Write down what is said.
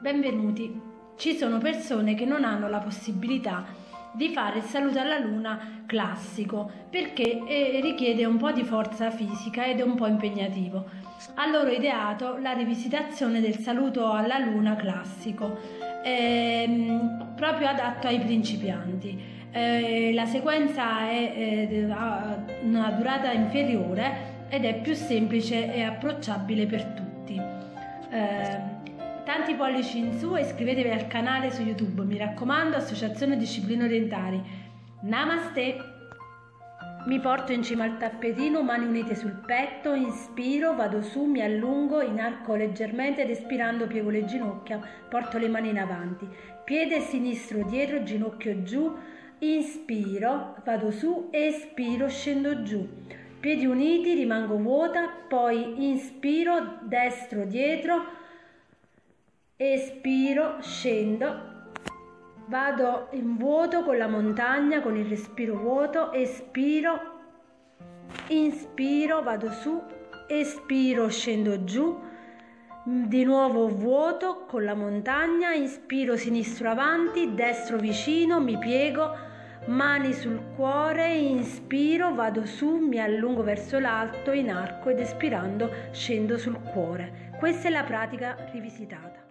Benvenuti. Ci sono persone che non hanno la possibilità di fare il saluto alla luna classico perché eh, richiede un po' di forza fisica ed è un po' impegnativo. Allora ho ideato la rivisitazione del saluto alla luna classico, ehm, proprio adatto ai principianti. Eh, la sequenza è, eh, ha una durata inferiore ed è più semplice e approcciabile per tutti. Eh, Tanti pollici in su e iscrivetevi al canale su YouTube, mi raccomando, Associazione Discipline Orientali. Namaste! Mi porto in cima al tappetino, mani unite sul petto, inspiro, vado su, mi allungo, inarco leggermente ed espirando piego le ginocchia, porto le mani in avanti. Piede sinistro dietro, ginocchio giù, inspiro, vado su, espiro, scendo giù. Piedi uniti, rimango vuota, poi inspiro, destro dietro, espiro, scendo, vado in vuoto con la montagna, con il respiro vuoto, espiro, inspiro, vado su, espiro, scendo giù, di nuovo vuoto con la montagna, inspiro sinistro avanti, destro vicino, mi piego, mani sul cuore, inspiro, vado su, mi allungo verso l'alto in arco ed espirando scendo sul cuore. Questa è la pratica rivisitata.